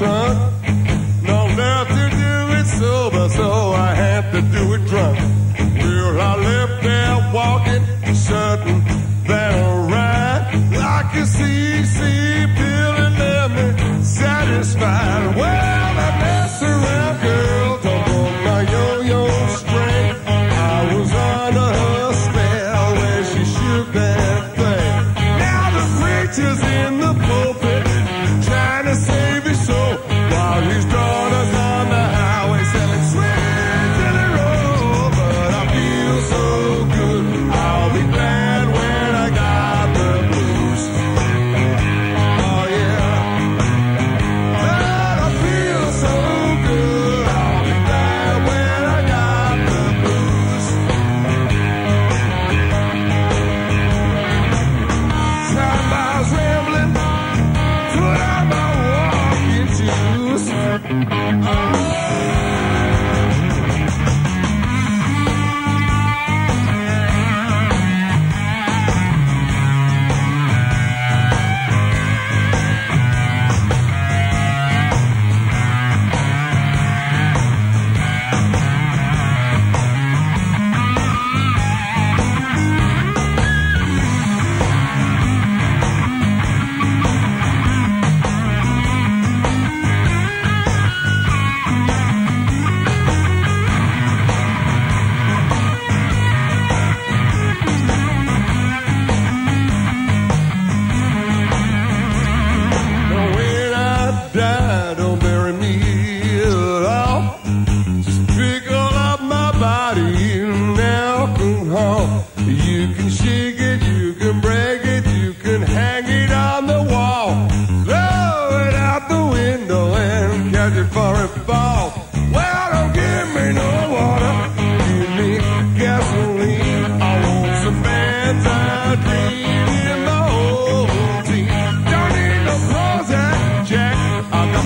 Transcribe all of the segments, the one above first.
front.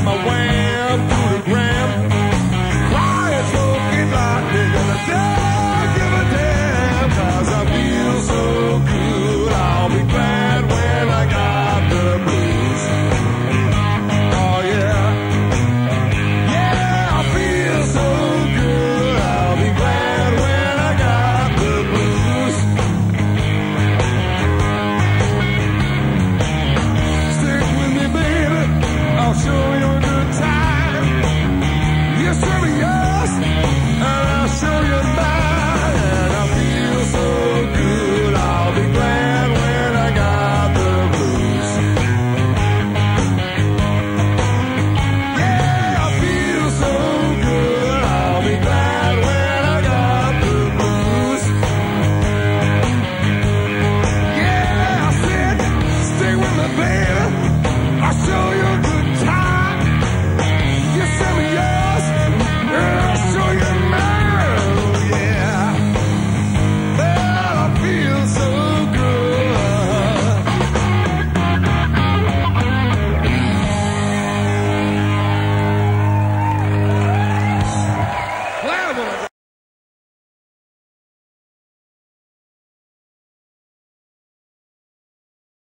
my way.